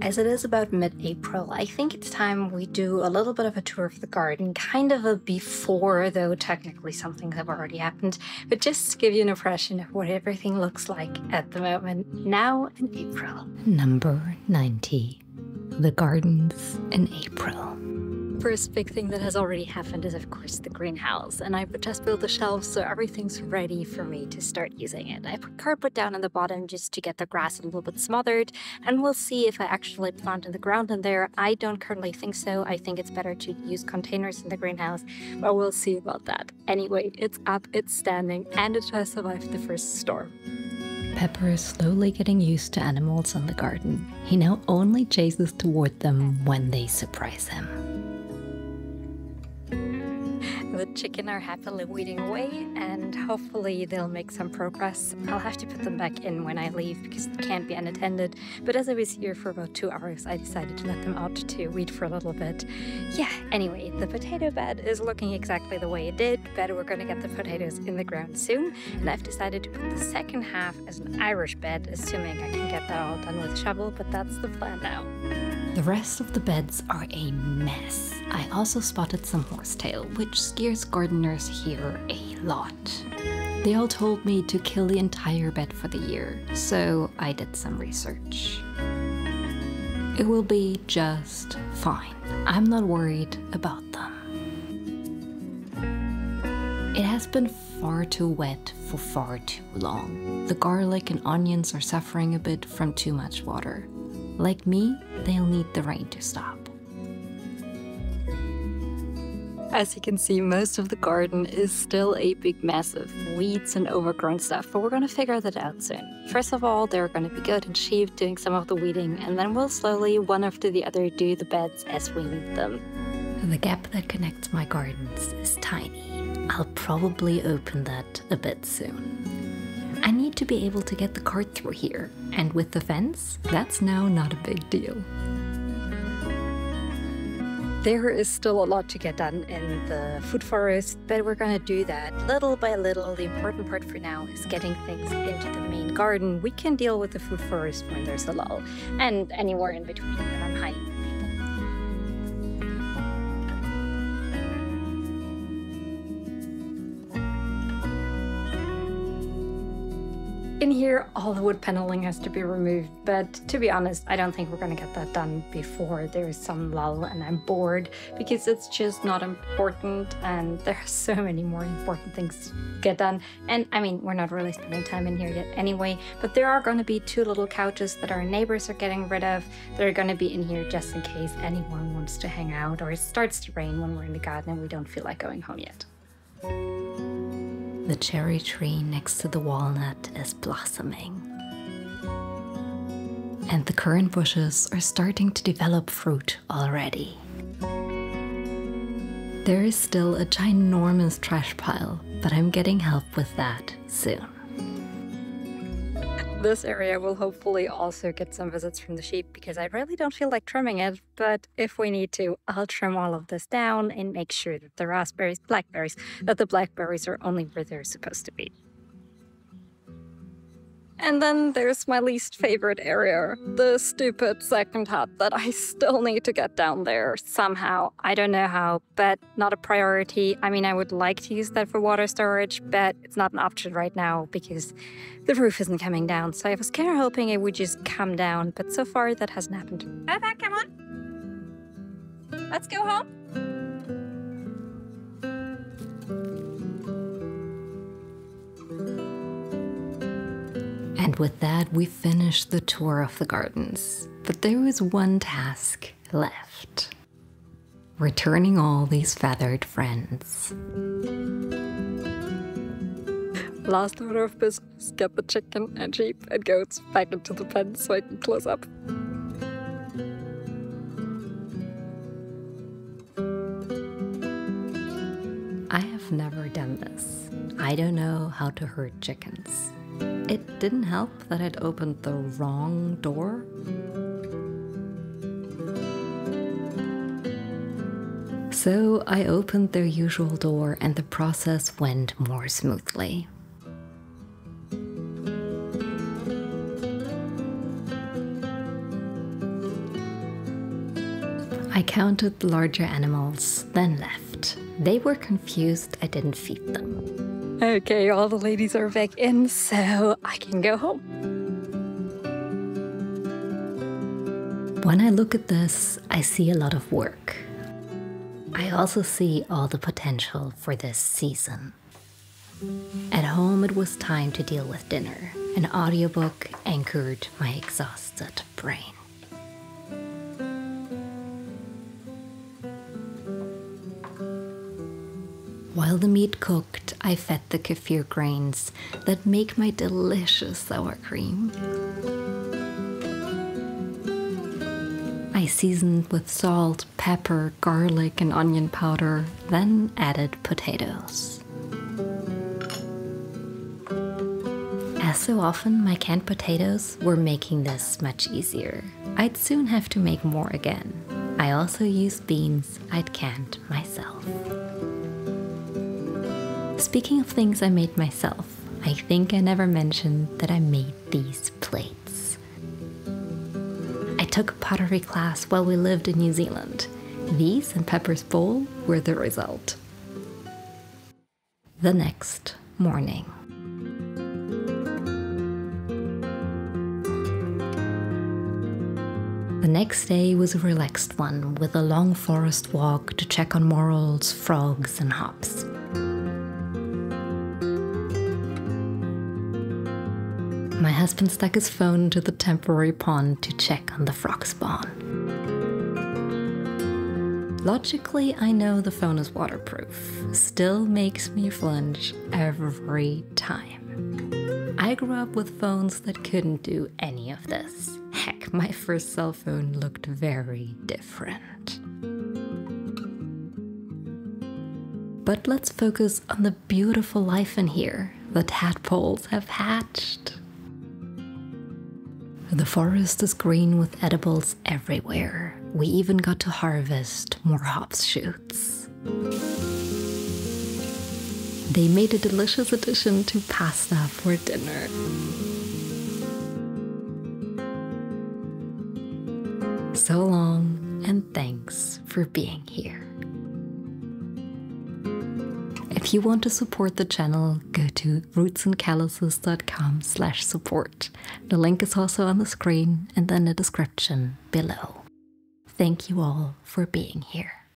As it is about mid April, I think it's time we do a little bit of a tour of the garden, kind of a before, though technically some things have already happened, but just to give you an impression of what everything looks like at the moment, now in April. Number 90 The Gardens in April first big thing that has already happened is, of course, the greenhouse. And I've just built the shelves so everything's ready for me to start using it. I put carpet down on the bottom just to get the grass a little bit smothered. And we'll see if I actually plant in the ground in there. I don't currently think so. I think it's better to use containers in the greenhouse, but we'll see about that. Anyway, it's up, it's standing, and it has survived the first storm. Pepper is slowly getting used to animals in the garden. He now only chases toward them when they surprise him. The chicken are happily weeding away and hopefully they'll make some progress. I'll have to put them back in when I leave because they can't be unattended. But as I was here for about two hours, I decided to let them out to weed for a little bit. Yeah, anyway, the potato bed is looking exactly the way it did, but we're gonna get the potatoes in the ground soon. And I've decided to put the second half as an Irish bed, assuming I can get that all done with shovel, but that's the plan now. The rest of the beds are a mess. I also spotted some horsetail, which scares gardeners here a lot. They all told me to kill the entire bed for the year, so I did some research. It will be just fine. I'm not worried about them. It has been far too wet for far too long. The garlic and onions are suffering a bit from too much water. Like me, they'll need the rain to stop. As you can see, most of the garden is still a big mess of weeds and overgrown stuff, but we're going to figure that out soon. First of all, they're going to be good and sheep doing some of the weeding, and then we'll slowly, one after the other, do the beds as we need them. The gap that connects my gardens is tiny. I'll probably open that a bit soon. I need to be able to get the cart through here, and with the fence, that's now not a big deal. There is still a lot to get done in the food forest, but we're to do that little by little. The important part for now is getting things into the main garden. We can deal with the food forest when there's a lull, and anywhere in between when I'm hiding. In here, all the wood paneling has to be removed, but to be honest, I don't think we're gonna get that done before there's some lull and I'm bored because it's just not important and there are so many more important things to get done. And I mean, we're not really spending time in here yet anyway, but there are gonna be two little couches that our neighbors are getting rid of. They're gonna be in here just in case anyone wants to hang out or it starts to rain when we're in the garden and we don't feel like going home yet. The cherry tree next to the walnut is blossoming. And the currant bushes are starting to develop fruit already. There is still a ginormous trash pile, but I'm getting help with that soon. This area will hopefully also get some visits from the sheep because I really don't feel like trimming it, but if we need to, I'll trim all of this down and make sure that the raspberries, blackberries, that the blackberries are only where they're supposed to be. And then there's my least favorite area, the stupid second hut that I still need to get down there somehow. I don't know how, but not a priority. I mean, I would like to use that for water storage, but it's not an option right now because the roof isn't coming down. So I was kind of hoping it would just come down, but so far that hasn't happened. Pepper, come on. Let's go home. And with that, we finish the tour of the gardens. But there is one task left returning all these feathered friends. Last order of business get the chicken and sheep and goats back into the pen so I can close up. I have never done this. I don't know how to herd chickens. It didn't help that I'd opened the wrong door. So I opened their usual door and the process went more smoothly. I counted the larger animals, then left. They were confused I didn't feed them. Okay, all the ladies are back in, so I can go home. When I look at this, I see a lot of work. I also see all the potential for this season. At home, it was time to deal with dinner. An audiobook anchored my exhausted brain. While the meat cooked, I fed the kefir grains that make my delicious sour cream. I seasoned with salt, pepper, garlic, and onion powder, then added potatoes. As so often, my canned potatoes were making this much easier. I'd soon have to make more again. I also used beans I'd canned myself. Speaking of things I made myself, I think I never mentioned that I made these plates. I took a pottery class while we lived in New Zealand. These and Pepper's bowl were the result. The next morning. The next day was a relaxed one with a long forest walk to check on morels, frogs, and hops. My husband stuck his phone to the temporary pond to check on the frog spawn. Logically, I know the phone is waterproof, still makes me flinch every time. I grew up with phones that couldn't do any of this. Heck, my first cell phone looked very different. But let's focus on the beautiful life in here. The tadpoles have hatched. The forest is green with edibles everywhere. We even got to harvest more hops shoots. They made a delicious addition to pasta for dinner. So long, and thanks for being here. If you want to support the channel, go to rootsandcalluses.com slash support. The link is also on the screen and in the description below. Thank you all for being here.